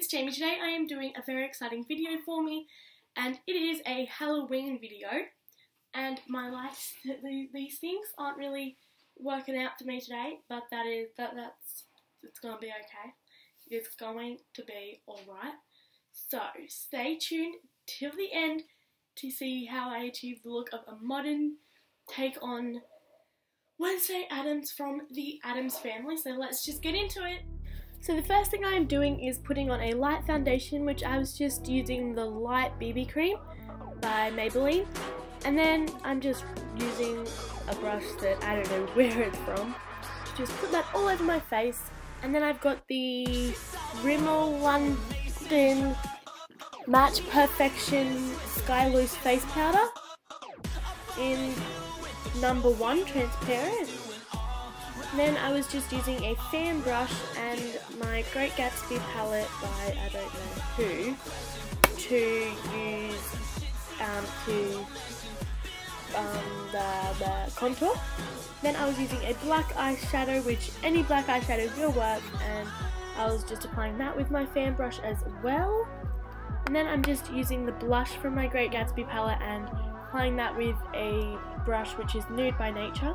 it's Jamie. Today I am doing a very exciting video for me and it is a Halloween video and my lights, these things aren't really working out for me today but that is, that that's, it's going to be okay. It's going to be alright. So stay tuned till the end to see how I achieve the look of a modern take on Wednesday Addams from the Addams family. So let's just get into it. So the first thing I'm doing is putting on a light foundation which I was just using the light BB cream by Maybelline. And then I'm just using a brush that I don't know where it's from. To just put that all over my face. And then I've got the Rimmel London Match Perfection Silky Loose Face Powder in number one transparent then I was just using a fan brush and my Great Gatsby palette by I don't know who to use um, to um, the, the contour. Then I was using a black eyeshadow, which any black eyeshadow will work, and I was just applying that with my fan brush as well. And then I'm just using the blush from my Great Gatsby palette and applying that with a brush which is Nude by Nature.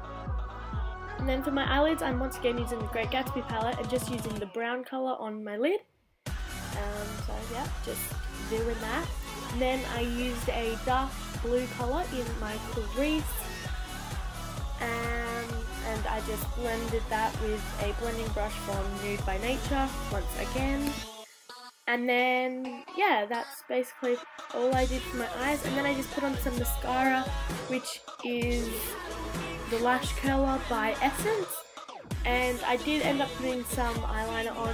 And then for my eyelids, I'm once again using the Great Gatsby palette and just using the brown colour on my lid. Um, so yeah, just doing that. And then I used a dark blue colour in my crease. And, and I just blended that with a blending brush from Nude by Nature once again. And then, yeah, that's basically all I did for my eyes. And then I just put on some mascara, which is the Lash Curler by Essence. And I did end up putting some eyeliner on,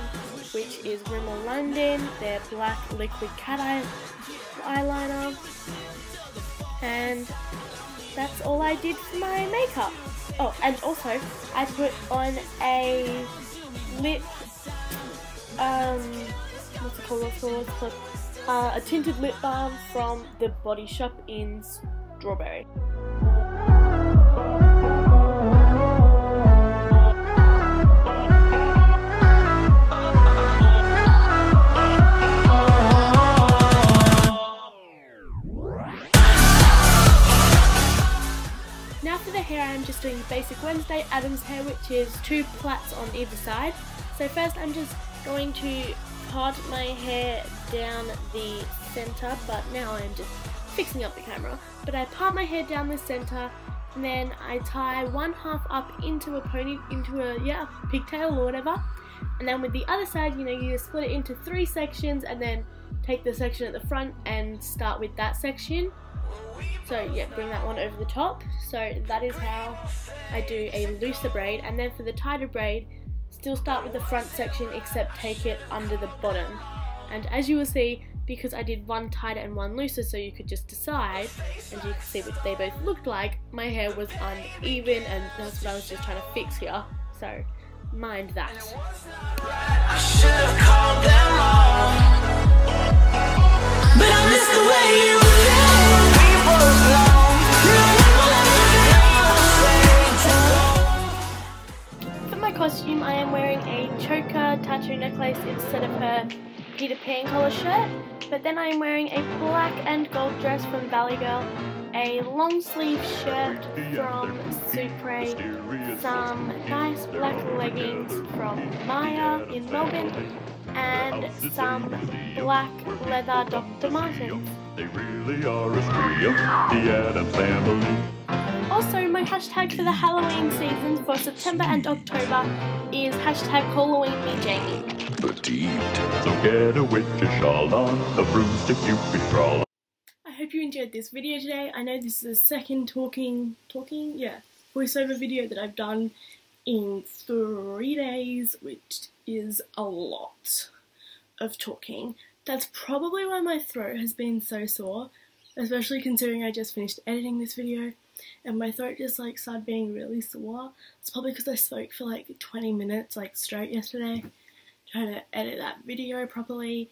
which is Rimmel London, their black liquid cat eye eyeliner. And that's all I did for my makeup. Oh, and also, I put on a lip, um, what's it called, what's it called, uh, a tinted lip balm from the Body Shop in Strawberry. I'm just doing basic Wednesday Addams hair which is two plaits on either side. So first I'm just going to part my hair down the centre but now I'm just fixing up the camera. But I part my hair down the centre and then I tie one half up into a pony, into a, yeah, pigtail or whatever. And then with the other side, you know, you split it into three sections and then take the section at the front and start with that section. So yeah, bring that one over the top. So that is how I do a looser braid. And then for the tighter braid, still start with the front section except take it under the bottom. And as you will see, because I did one tighter and one looser so you could just decide, and you can see what they both looked like, my hair was uneven and that's what I was just trying to fix here. So mind that. I am wearing a choker tattoo necklace instead of her Peter Pan collar shirt. But then I am wearing a black and gold dress from Valley Girl, a long sleeve shirt from Supre, some nice black leggings from Maya in Melbourne, and some black leather Dr. Martens. They really are a trio, the Addams family. Also, my hashtag for the Halloween season for September and October is hashtag Halloween me Jamie. Petite, so get a witch's shawl on, a broomstick you can crawl I hope you enjoyed this video today. I know this is the second talking, talking, yeah, voiceover video that I've done in three days, which is a lot of talking. That's probably why my throat has been so sore, especially considering I just finished editing this video and my throat just like started being really sore. It's probably because I spoke for like 20 minutes like straight yesterday trying to edit that video properly.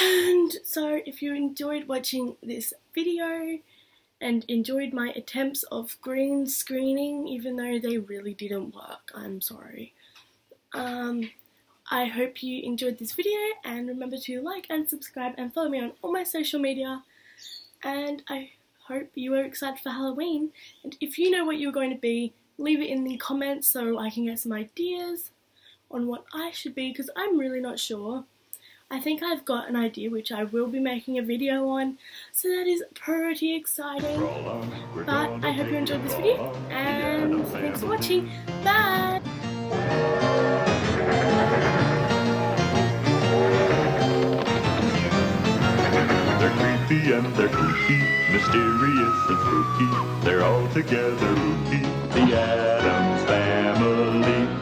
And so if you enjoyed watching this video and enjoyed my attempts of green screening even though they really didn't work, I'm sorry. Um, I hope you enjoyed this video and remember to like and subscribe and follow me on all my social media. And I hope you are excited for Halloween. And if you know what you're going to be, leave it in the comments so I can get some ideas on what I should be because I'm really not sure. I think I've got an idea which I will be making a video on, so that is pretty exciting. But I hope you enjoyed this video, and thanks for watching. Bye! They're creepy and they're kooky, mysterious and spooky. They're all together rookie, the Addams Family.